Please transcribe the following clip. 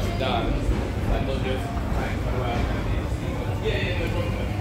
to die. Like, just, like, yeah, yeah, no problem.